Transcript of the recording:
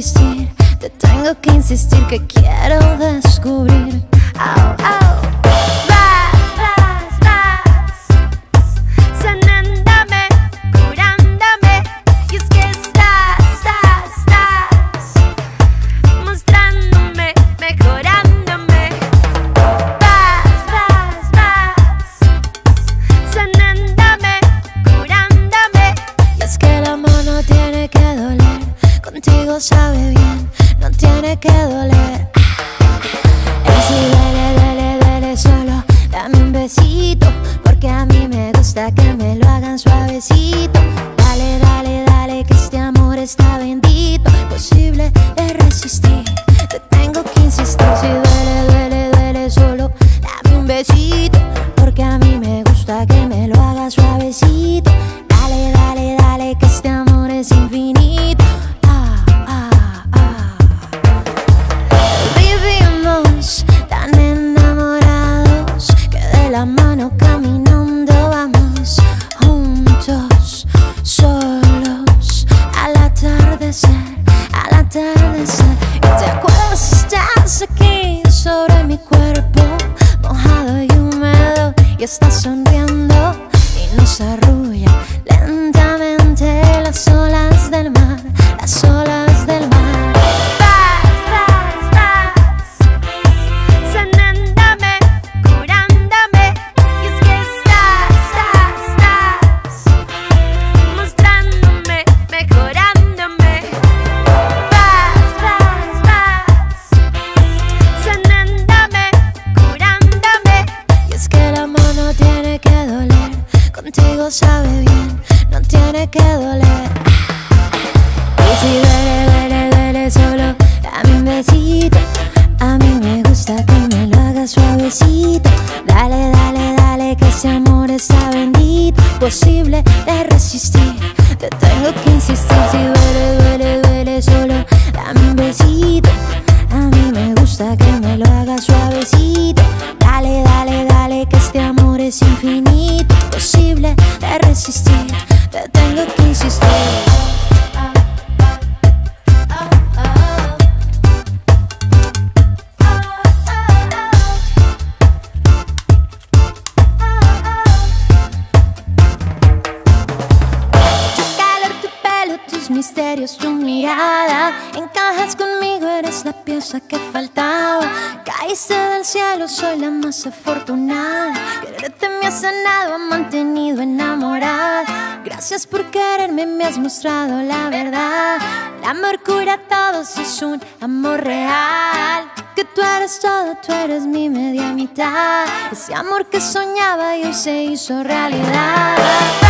Te tengo que insistir que quiero descubrir. Sabe bien, no tiene que doler. Y si duele, duele, duele, solo dame un besito, porque a mí me gusta que me lo hagan suavecito. Dale, dale, dale, que este amor está bendito, posible de resistir. Y que doler. Y si duele, duele, duele, solo dame un besito. A mí me gusta que me lo hagas suavecito. Dale, dale, dale, que ese amor está bendito. Posible de resistir. Te tengo que insistir. Si duele, duele, duele, solo misterios, tu mirada. Encajas conmigo, eres la pieza que faltaba. Caíste del cielo, soy la más afortunada. Quererte me ha sanado, ha mantenido enamorada. Gracias por quererme, me has mostrado la verdad. El amor cura todo si es un amor real. Que tú eres todo, tú eres mi media mitad. Ese amor que soñaba y hoy se hizo realidad